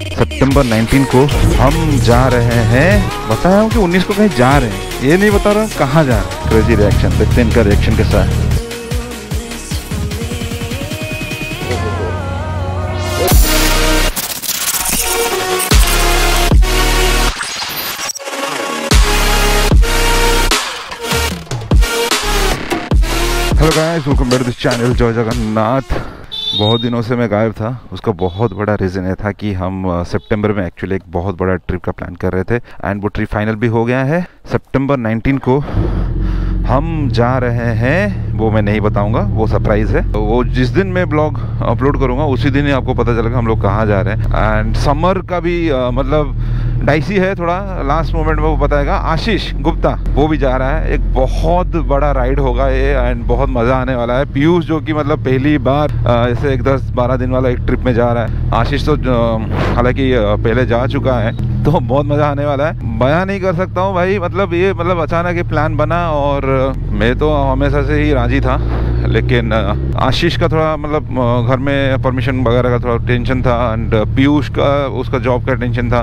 सितंबर 19 को हम जा रहे हैं। बताया हूँ कि 19 को कहीं जा रहे हैं। ये नहीं बता रहा कहाँ जा रहे हैं। क्रेजी रिएक्शन देखते हैं इनका रिएक्शन कैसा है। Hello guys welcome back to this channel जय जगन्नाथ बहुत दिनों से मैं गायब था। उसका बहुत बड़ा रीज़न ये था कि हम सितंबर में एक्चुअली एक बहुत बड़ा ट्रिप का प्लान कर रहे थे। एंड वो ट्रिप फाइनल भी हो गया है। सितंबर 19 को हम जा रहे हैं वो मैं नहीं बताऊँगा वो सरप्राइज़ है। तो वो जिस दिन मैं ब्लॉग अपलोड करूँगा उसी दिन ही आपको पता चलेगा हम लोग कहाँ जा रहे हैं। एंड समर का भी uh, मतलब डाइसी है थोड़ा लास्ट मोमेंट में वो बताएगा। आशीष गुप्ता, वो भी जा रहा है। एक बहुत बड़ा राइड होगा ये एंड बहुत मज़ा आने वाला है। पीयूष जो कि मतलब पहली बार ऐसे एक दस बारह दिन वाला एक ट्रिप में जा रहा है। आशीष तो हालाँकि पहले जा चुका है तो बहुत मज़ा आने वाला है। बयान नहीं कर सकता हूँ भाई मतलब ये मतलब अचानक ये प्लान बना, और मैं तो हमेशा से ही राज़ी था। लेकिन आशीष का थोड़ा मतलब घर में परमिशन वगैरह का थोड़ा टेंशन था एंड पीयूष का, उसका जॉब का टेंशन था।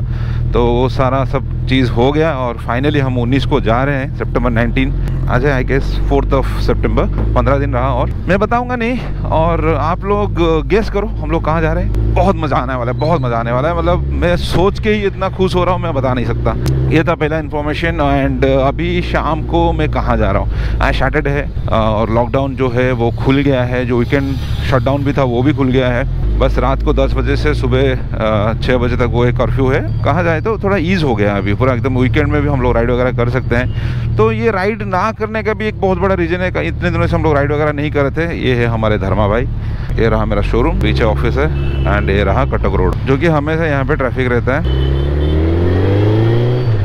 तो वो सारा सब चीज़ हो गया और फाइनली हम 19 को जा रहे हैं सितंबर 19 आज है आई गेस फोर्थ ऑफ़ सितंबर 15 दिन रहा और मैं बताऊँगा नहीं, और आप लोग गेस करो, हम लोग कहाँ जा रहे हैं? बहुत मज़ा आने वाला है, बहुत मज़ा आने वाला है। मतलब मैं सोच के ही इतना खुश हो रहा हूँ, मैं बता नहीं सकता। ये था पहला इन्फॉर्मेशन एंड अभी शाम को मैं कहाँ जा रहा हूँ? आज सैटरडे है और लॉकडाउन जो है वो खुल गया है, जो वीकेंड शटडाउन भी था वो भी खुल गया है। बस रात को 10 बजे से सुबह छः बजे तक वो एक कर्फ्यू है। कहा जाए तो थोड़ा ईज हो गया अभी, पूरा एकदम वीकेंड में भी हम लोग राइड वगैरह कर सकते हैं। तो ये राइड ना करने का भी एक बहुत बड़ा रीज़न है इतने दिनों से हम लोग राइड वगैरह नहीं कर रहे थे। ये है हमारे धर्मा भाई। ये रहा मेरा शोरूम पीछे ऑफ़िस है एंड ये रहा कटक रोड जो कि हमेशा यहाँ पर ट्रैफ़िक रहता है।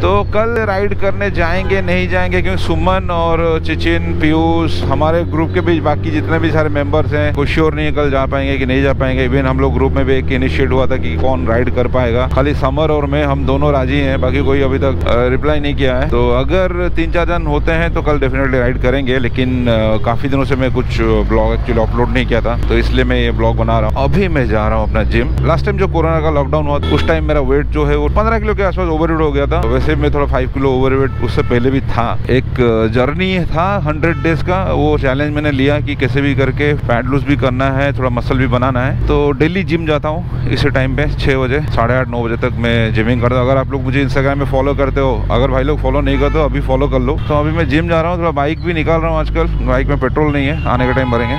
तो कल राइड करने जाएँगे, नहीं जाएँगे, क्योंकि सुमन और चिचिन, पीयूष, हमारे ग्रुप के बीच बाकी जितने भी सारे मेंबर्स हैं कोई श्योर नहीं कल जा पाएँगे कि नहीं जा पाएँगे। इवन हम लोग ग्रुप में भी एक इनिशिएट हुआ था कि कौन राइड कर पाएगा। खाली समर और मैं, हम दोनों राज़ी हैं, बाकी कोई अभी तक रिप्लाई नहीं किया है। तो अगर तीन चार जन होते हैं तो कल डेफिनेटली राइड करेंगे, लेकिन काफ़ी दिनों से मैं कुछ ब्लॉग एक्चुअली अपलोड नहीं किया था तो इसलिए मैं ये ब्लॉग बना रहा हूँ। अभी मैं जा रहा हूँ अपना जिम लास्ट टाइम जो कोरोना का लॉकडाउन हुआ, उस टाइम मेरा वेट जो है वो पंद्रह किलो के आसपास ओवर हो गया था। वैसे से मैं थोड़ा फाइव किलो ओवरवेट उससे पहले भी था। एक जर्नी था हंड्रेड डेज़ का। वो चैलेंज मैंने लिया कि कैसे भी करके फैट लूज भी करना है, थोड़ा मसल भी बनाना है। तो डेली जिम जाता हूँ इसी टाइम पे छः बजे, साढ़े आठ, नौ बजे तक मैं जिमिंग करता हूँ। अगर आप लोग मुझे इंस्टाग्राम में फॉलो करते हो, अगर भाई लोग फॉलो नहीं करते हो, अभी फॉलो कर लो। तो अभी मैं जिम जा रहा हूँ, थोड़ा बाइक भी निकाल रहा हूँ आजकल। बाइक में पेट्रोल नहीं है, आने का टाइम भरेंगे।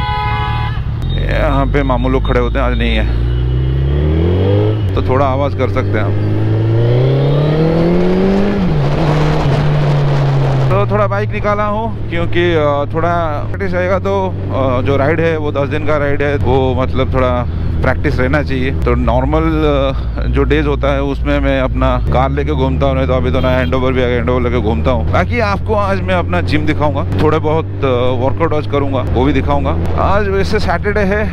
यहाँ पे मामू लोग खड़े होते हैं, आज नहीं है। तो थोड़ा आवाज़ कर सकते हैं हम तो थोड़ा बाइक निकाला हूँ, क्योंकि थोड़ा प्रैक्टिस रहेगा तो जो राइड है, वो दस दिन का राइड है, वो मतलब थोड़ा प्रैक्टिस रहना चाहिए। तो नॉर्मल जो डेज़ होता है, उसमें मैं अपना कार लेके घूमता हूँ तो अभी तो ना हैंड ओवर भी हैंड ओवर लेके घूमता हूँ। बाकी आपको आज मैं अपना जिम दिखाऊँगा। थोड़े बहुत वर्कआउट आज करूँगा, वो भी दिखाऊँगा। आज वैसे सैटरडे है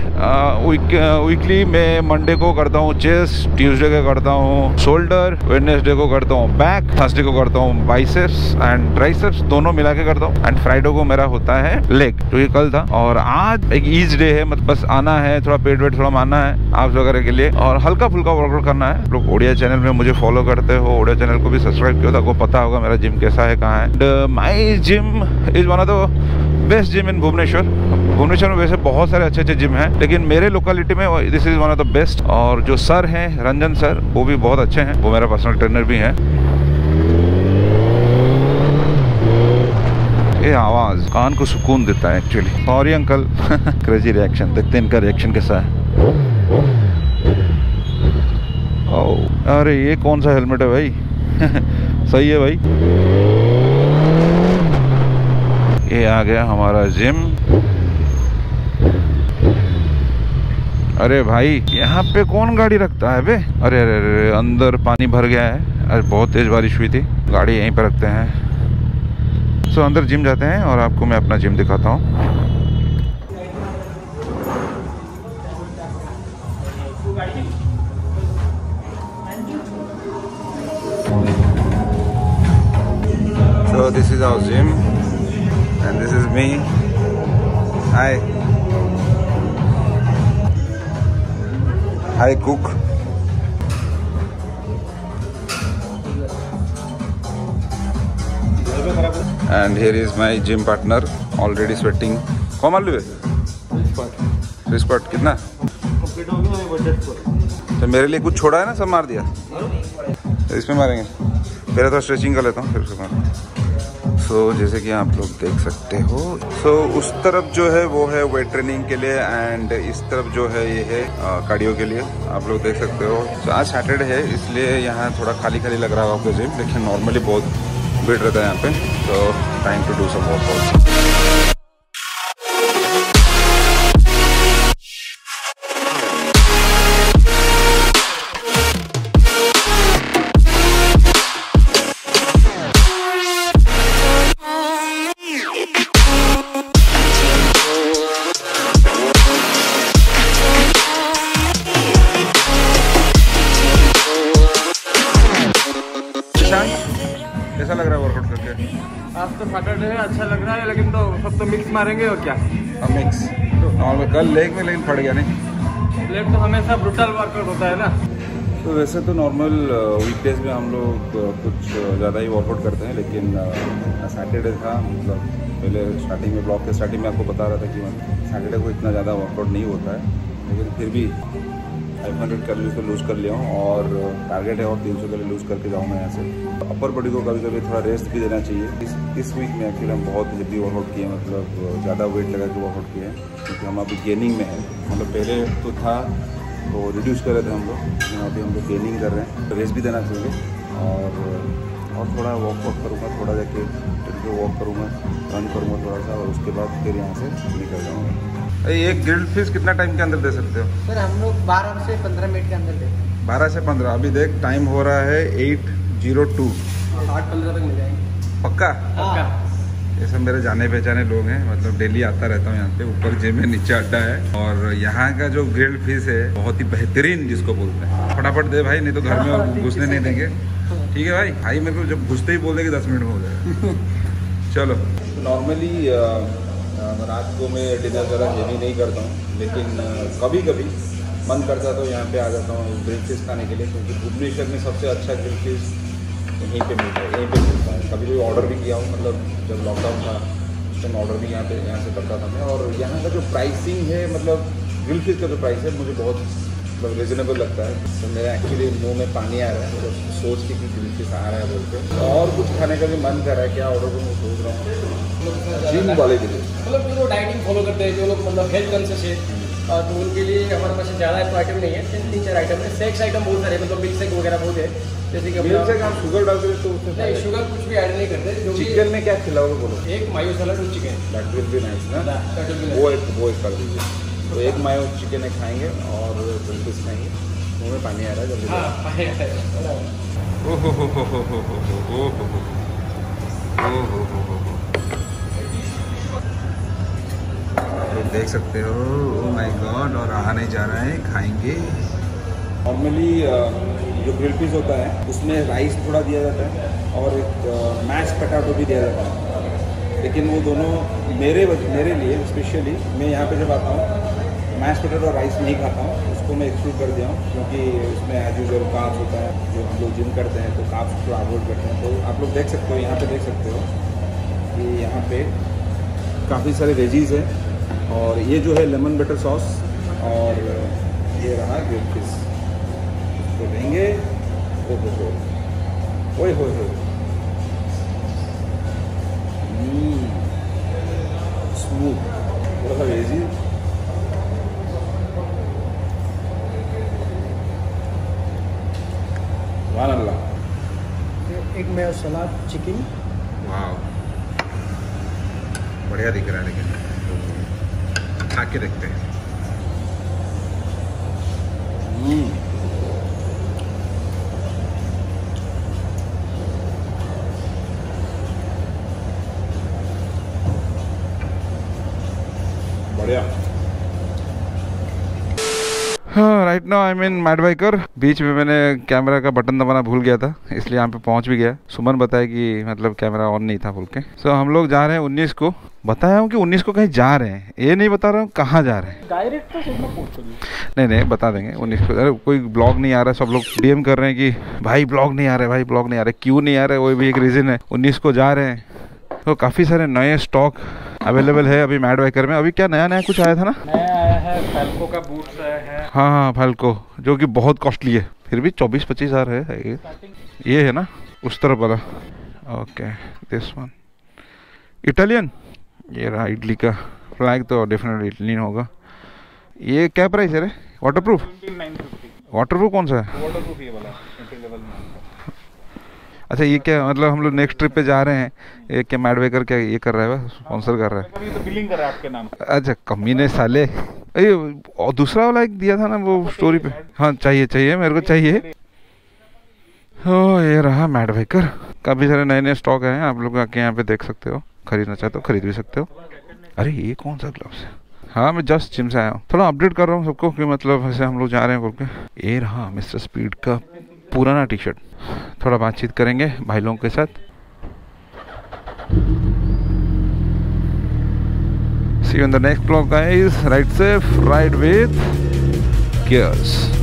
वीक वीकली मैं मंडे को करता हूँ चेस्ट ट्यूजडे को करता हूँ शोल्डर वेडनेसडे को करता हूँ बैक थर्सडे को करता हूँ बाइसेप्स एंड ट्राइसेप्स दोनों मिला के करता हूँ। एंड फ्राइडे को मेरा होता है लेग जो ये कल था। और आज एक ईज डे है मतलब बस आना है, थोड़ा पेट वेट थोड़ा मारना है, आप वगैरह के लिए। और हल्का फुल्का वर्कआउट करना है। लोग ओडिया चैनल में मुझे फॉलो करते हो, ओडिया चैनल को भी सब्सक्राइब किया आपको पता होगा मेरा जिम कैसा है, कहाँ है। My gym is one of the best gym in Bhubaneswar. Bhubaneswar में वैसे बहुत सारे अच्छे अच्छे जिम हैं, लेकिन मेरे लोकेलिटी में this is one of the best और जो सर हैं, रंजन सर वो भी बहुत अच्छे हैं। वो मेरा पर्सनल ट्रेनर भी हैं। ये आवाज़ कान को सुकून देता है actually sorry uncle crazy reaction देखते हैं इनका रिएक्शन कैसा है। अरे, ये कौन सा हेलमेट है भाई? सही है भाई। ये आ गया हमारा जिम अरे भाई, यहाँ पे कौन गाड़ी रखता है बे? अरे अरे अरे अंदर पानी भर गया है। अरे, बहुत तेज बारिश हुई थी। गाड़ी यहीं पर रखते हैं। सो अंदर जिम जाते हैं और आपको मैं अपना जिम दिखाता हूँ। this is our gym and this is me hi hi cook and here is my gym partner already sweating come all the way this part कौन मार लुए थ्री budget कितना तो मेरे लिए कुछ छोड़ा है ना सब मार दिया इसमें मारेंगे पहले तो स्ट्रेचिंग कर लेता हूँ फिर उसके बाद सो so, जैसे कि आप लोग देख सकते हो। सो so, उस तरफ़ जो है वो है वेट ट्रेनिंग के लिए एंड इस तरफ़ जो है ये है कार्डियो के लिए। आप लोग देख सकते हो। So, आज सैटरडे है इसलिए यहाँ थोड़ा खाली खाली लग रहा है आपको जिम लेकिन नॉर्मली बहुत भीड़ रहता है यहाँ पे। तो time to do some workout Saturday है अच्छा लग रहा है लेकिन तो सब तो मिक्स मारेंगे और क्या? अब मिक्स नॉर्मल कल लेग में लेकिन फट गया नहीं। लेग तो हमेशा ब्रुटल वर्कआउट होता है ना? तो वैसे तो नॉर्मल वीकडेज में हम लोग uh, कुछ uh, ज़्यादा ही वर्कआउट करते हैं लेकिन सैटरडे था मतलब पहले स्टार्टिंग में ब्लॉग के स्टार्टिंग में आपको बता रहा था कि सैटरडे को इतना ज़्यादा वर्कआउट नहीं होता है लेकिन फिर भी फाइव हंड्रेड कैलोरीज तो लूज़ कर लिया हूँ और टारगेट है और तीन सौ कैलोरी लूज़ करके जाऊँ मैं यहाँ से। अपर बॉडी को कभी कभी थोड़ा रेस्ट भी देना चाहिए। इस इस वीक में एक्चुअली हम बहुत हेवी वर्कआउट किए मतलब ज़्यादा वेट लगा के वर्कआउट किए हैं, क्योंकि हम अभी गेनिंग में हैं। मतलब पहले तो था तो रिड्यूस कर रहे थे हम लोग अभी हम लोग गेनिंग कर रहे हैं। तो रेस्ट भी देना चाहिए और और थोड़ा वॉक वॉक करूँगा, थोड़ा जाके, फिर वॉक करूँगा रन करूँगा थोड़ा सा और उसके बाद फिर यहाँ से निकल जाऊँगा। एक ग्रिल्ड फ़िश कितना टाइम के अंदर दे सकते हो? सर हम लोग बारह से पंद्रह मिनट के अंदर देते हैं। बारह से पंद्रह अभी देख टाइम हो रहा है एट ज़ीरो टू आठ पंद्रह तक मिल जाएँगे। पक्का? पक्का। ये सब मेरे जाने पहचाने लोग हैं मतलब डेली आता रहता हूँ यहाँ पे ऊपर जिम में नीचे अड्डा है। और यहाँ का जो ग्रिल्ड फ़िश है बहुत ही बेहतरीन जिसको बोलते हैं। फटाफट दे भाई नहीं तो घर में और घुसने नहीं देंगे। ठीक है भाई भाई मेरे को जब घुसते ही बोल देंगे दस मिनट में हो जाएगा। चलो। नॉर्मली रात को मैं डिनर ज़रा हेवी नहीं करता हूँ, लेकिन कभी कभी मन करता तो यहाँ पे आ जाता हूँ ग्रिल फ़िश खाने के लिए, क्योंकि भुवनेश्वर में सबसे अच्छा ग्रिल फ़िश यहीं पे मिलता है, यहीं पे मिलता है। कभी कभी ऑर्डर भी किया हूँ मतलब जब लॉकडाउन था उस टाइम ऑर्डर भी यहाँ पे, यहाँ से करता था मैं। और यहाँ का जो प्राइसिंग है मतलब ग्रिल फ़िश का जो प्राइस है, मुझे बहुत मतलब रिजनेबल लगता है। तो मेरा एक्चुअली मुँह में पानी आ रहा है मतलब सोच के कि ग्रिल फ़िश आ रहा है बोल के। और कुछ खाने का भी मन कर रहा है क्या ऑर्डर करूँ सोच रहा हूँ। जिम वाले के लिए। मतलब जो डाइटिंग फॉलो करते हैं जो लोग मतलब हेल्थ कॉन्शियस है तो उनके लिए हमारे पास ज़्यादा तो आइटम नहीं है। तीन तीन चार आइटम है। सेक्स आइटम बहुत सारे मतलब मिल्क शेक वगैरह बहुत है। जैसे कि मिल्क से आप शुगर डालते तो उसमें नहीं शुगर कुछ भी ऐड नहीं करते जो चिकन में क्या खिलाओगे बोलो? एक मायो सलाद और chicken that will be nice ना वो एक वो एक कर दीजिए। तो एक मायो चिकन एक खाएँगे और ग्रिल फ़िश खाएँगे मुँह में पानी आ रहा है जल्दी हाँ हो हो हो हो हो हो हो हो हो हो हो हो हो देख सकते हो ओ माय गॉड और रहा नहीं जा रहा है खाएँगे नॉर्मली जो ग्रिल पीस होता है उसमें राइस थोड़ा दिया जाता है और एक मैश पटाटो भी दिया जाता है लेकिन वो दोनों मेरे मेरे लिए स्पेशली मैं यहाँ पे जब आता हूँ मैश पटाटो और राइस नहीं खाता हूँ, उसको मैं एक्सक्लूड कर दिया हूँ, क्योंकि उसमें एज यूजल काप्स होता है, जो हम लोग जिम करते हैं तो काप्स को अवॉइड करते हैं। तो आप लोग देख सकते हो, यहाँ पे देख सकते हो कि यहाँ पे काफ़ी सारे वेजीज हैं और ये जो है लेमन बटर सॉस और ये रहा ग्रिल फ़िश इसको लेंगे ओ हो। हो ओए हो हो स्मूथ थोड़ा सा वेजी अल्लाह और सलाद चिकन वाह बढ़िया दिख रहा है लेकिन। खा के देखते हैं। Right now I mean mad biker बीच में मैंने कैमरा का बटन दबाना भूल गया था इसलिए यहाँ पे पहुँच भी गया। सुमन बताया कि मतलब कैमरा ऑन नहीं था बोल के। सो so, हम लोग जा रहे हैं उन्नीस को। बताया हूँ कि उन्नीस को कहीं जा रहे हैं। ये नहीं बता रहा हूँ कहाँ जा रहे हैं। डायरेक्ट तो नहीं नहीं बता देंगे। उन्नीस को अरे कोई ब्लॉग नहीं आ रहा सब लोग डीएम कर रहे हैं कि भाई ब्लॉग नहीं आ रहा है भाई ब्लॉग नहीं आ रहा है क्यों नहीं आ रहा? है वो भी एक रीज़न है। उन्नीस को जा रहे हैं। तो काफ़ी सारे नए स्टॉक अवेलेबल है अभी मैड वाइकर में। अभी क्या नया नया कुछ आया था ना? नया आया है फैल्को का बूट्स है हाँ हाँ फाल्को जो कि बहुत कॉस्टली है फिर भी चौबीस पच्चीस हज़ार है ये। ये है ना उस तरफ़ वाला। ओके दिस वन इटालियन ये रहा इडली का। फ्लैग तो डेफिनेटली इटली होगा। ये क्या प्राइस है रे? वाटर प्रूफ वाटर प्रूफ कौन सा है? वाटर प्रूफ ये वाला एंट्री लेवल में अच्छा ये क्या मतलब हम लोग नेक्स्ट ट्रिप पे जा रहे हैं। ये क्या मैडवेकर क्या ये कर रहा है? स्पॉन्सर कर रहा है? तो बिलिंग कर रहा है आपके नाम। अच्छा कमी ने साले। अरे और दूसरा वाला एक दिया था ना वो स्टोरी पे। हाँ चाहिए चाहिए मेरे को चाहिए। ओ ये रहा मैड वेकर काफ़ी सारे नए नए स्टॉक हैं आप लोग आके यहाँ पे देख सकते हो। खरीदना चाहते हो खरीद भी सकते हो। अरे ये कौन सा ग्लव्स है? हाँ मैं जस्ट जिम से आया हूँ। थोड़ा अपडेट कर रहा हूँ सबको कि मतलब ऐसे हम लोग जा रहे हैं बोल के। ये रहा मिस्टर स्पीड का पुराना टी शर्ट थोड़ा बातचीत करेंगे भाई लोगों के साथ। See you in the next vlog guys. Ride safe, ride with gears.